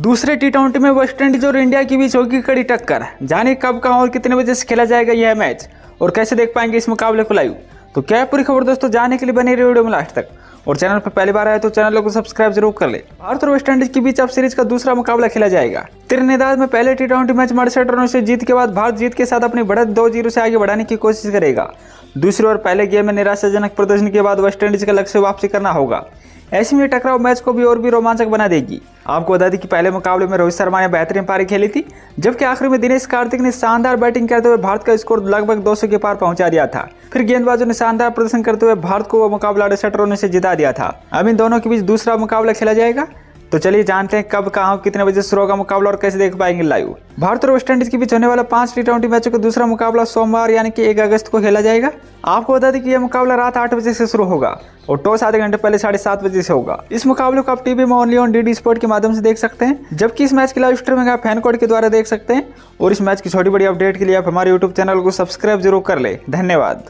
दूसरे T twenty में West Indies और इंडिया के बीच होगी कड़ी टक्कर। जाने कब, कहाँ और कितने बजे से खेला जाएगा यह मैच और कैसे देख पाएँगे इस मुकाबले को लाइव तो क्या पूरी खबर दोस्तों जाने के लिए बने रही वीडियो में लास्ट तक। और चैनल पर पहली बार आए तो चैनल को सब्सक्राइब ज़रूर कर ले। भारत और वेस्ट इंडीज के बीच अब सीरीज़ का दूसरा मुकाबला खेला जाएगा। त्रिनिदाद में पहले टी ट्वेंटी मैच मड़सठ रनों से जीत के बाद भारत जीत के साथ अपनी बढ़त दो ज़ीरो से आगे बढ़ाने की कोशिश करेगा। दूसरी ओर पहले गेम में निराशाजनक प्रदर्शन के बाद वेस्ट इंडीज का लक्ष्य वापसी करना होगा। ऐसे में टकराव मैच को भी और भी रोमांचक बना देगी। आपको बता दें कि पहले मुकाबले में रोहित शर्मा ने बेहतरीन पारी खेली थी, जबकि आखिरी में दिनेश कार्तिक ने शानदार बैटिंग करते हुए भारत का स्कोर लगभग 200 के पार पहुँचा दिया था। फिर गेंदबाजों ने शानदार प्रदर्शन करते हुए भारत को वो मुकाबला अड़सठ रनों से जिता दिया था। अब इन दोनों के बीच दूसरा मुकाबला खेला जाएगा। तो चलिए जानते हैं कब, कहाँ, कितने बजे शुरू होगा मुकाबला और कैसे देख पाएँगे लाइव। भारत और वेस्ट इंडीज के बीच होने वाला पाँच टी ट्वेंटी मैचों का दूसरा मुकाबला सोमवार, यानी कि एक अगस्त को खेला जाएगा। आपको बता दें कि यह मुकाबला रात आठ बजे से शुरू होगा और टॉस आधे घंटे पहले साढ़े सात बजे से होगा। इस मुकाबले को आप टीवी में ओनली ऑन डी स्पोर्ट के माध्यम से देख सकते हैं, जबकि इस मैच की लाइव स्ट्रीमिंग आप फ़ैन कोड के द्वारा देख सकते हैं। और इस मैच की छोटी बड़ी अपडेट के लिए आप हमारे यूट्यूब चैनल को सब्सक्राइब ज़रूर कर ले। धन्यवाद।